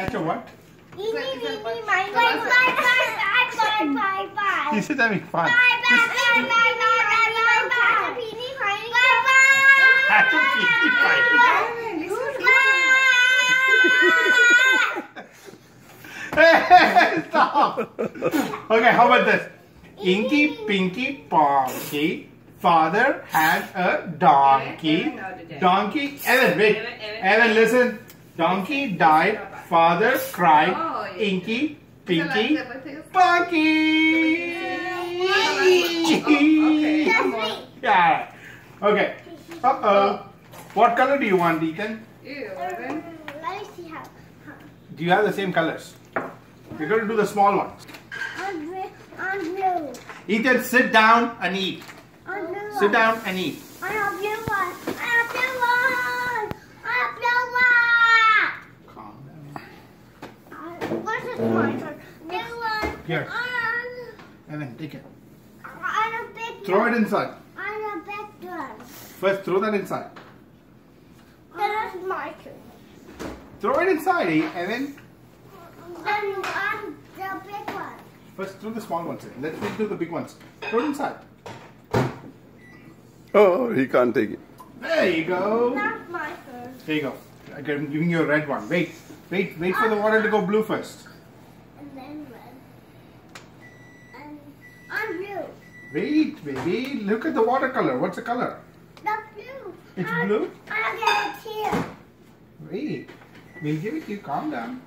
Catch a what? Eeny, meeny, miny, bye, bye, bye, bye, bye, bye, bye. He's just having fun. Bye, bye, Just- bye, bye, bye, bye, bye, bye. Peeny, miny, bye, bye. Catch a peeny, miny. Evan, listen. Hey, stop. Okay, how about this? Inky, Pinky, Ponky. Father had a donkey. Evan, Evan, no, Donkey. Evan, wait. Evan, Evan. Evan, listen. Donkey died. Father Cry, Oh, yeah. Inky, Pinky. Pinky, Okay, Ponky. come. Yeah. Okay. Uh oh. What color do you want, Deacon? Ew, Evan. Let me see how. Do you have the same colors? We're going to do the small ones. On blue, on blue, Ethan, sit down and eat. on blue. Sit down and eat. I have blue one. I have blue one. I have blue one. Calm down. Uh, What is my turn? Blue one. Here. Evan, take it. on a big Throw it inside. On a big one. First, throw that inside. That is my turn. Throw it inside, eh, Evan. Then on the big one. First, throw the small ones in. Let's do the big ones. Throw it inside. Oh, he can't take it. There you go. That's my turn. There you go. I'm giving you a red one. Wait. Wait, wait for the water to go blue first. And red. And on blue. Wait, baby. Look at the watercolor. What's the color? That's blue. It's I'll- blue? I'll get it here. Wait. We'll give it to you. Calm down.